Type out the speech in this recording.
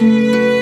Música